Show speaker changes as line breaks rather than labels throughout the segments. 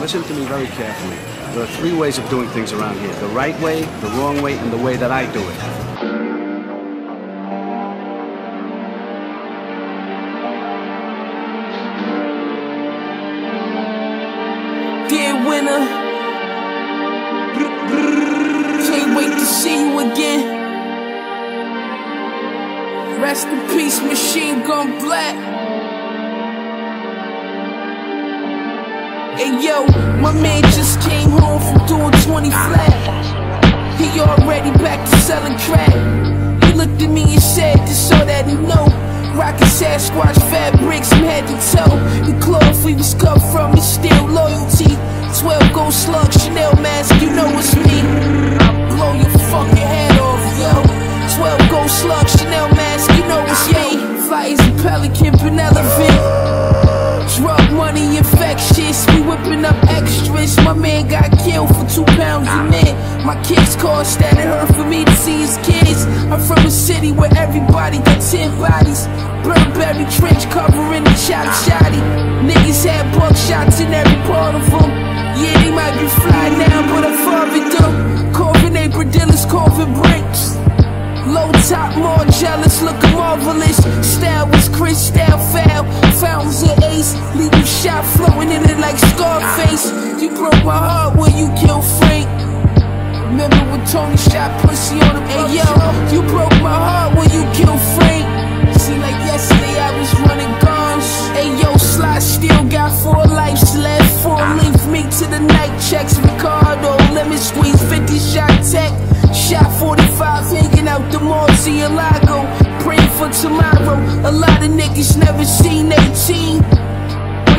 Listen to me very carefully. There are three ways of doing things around here. The right way, the wrong way, and the way that I do it.
Dear Winter, can't wait to see you again. Rest in peace, Machine Gun Black. Yo, my man just came home from doing 20 flat. He already back to selling crack. He looked at me and said, just so that he know. Rockin' Sasquatch fabrics from head to toe. The cloth we was cut from is still loyalty. 12 gold slug, Chanel mask, you know it's me. Blow your fucking head infectious, we whipping up extras. My man got killed for two pounds a minute. My kids cost that it hurt for me to see his kids. I'm from a city where everybody got ten bodies. Burberry trench covering the shot shotty. Niggas had buckshots in every part of them. Yeah, they might be fly now, but I'm farming them. Corvin April dealers, Corvin bricks. Low top, more jealous, looking marvelous. Style was crystal foul. Fountains of ace, leave you shot floating in it like Scarface. You broke my heart when you killed Frank. Remember when Tony shot pussy on him? Hey yo, you broke my heart when you killed Frank. Seemed like yesterday I was running guns. Hey yo, Sly still got four lives left. Four length me to the night checks. Ricardo, lemon squeeze, 50 shot tech. Shot 45, hanging out the Murcielago. Praying for tomorrow. A lot of niggas never seen 18.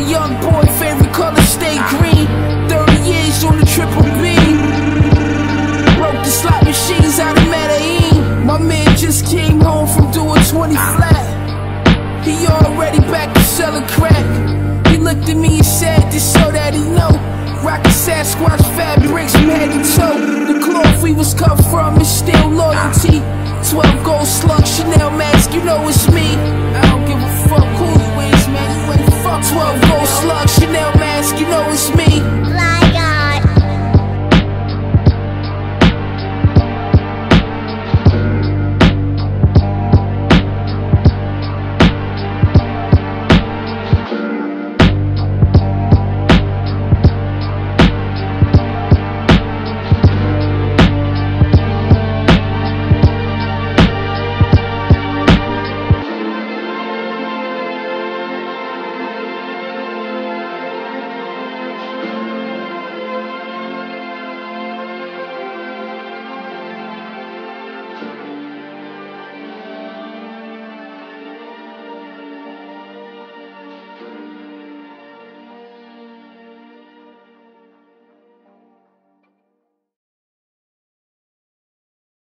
Young boy, favorite color stay green. 30 years on the triple B. Broke the slot machines out of Medellin. My man just came home from doing 20 flat. He already back to selling crack. He looked at me and said, just so that he know. Rockin' Sasquatch fabrics from head to toe. The cloth we was cut from is still loyalty. 12 gold slug, Chanel mask, you know it's me. 12 roll slug, Chanel mask, you know it's me.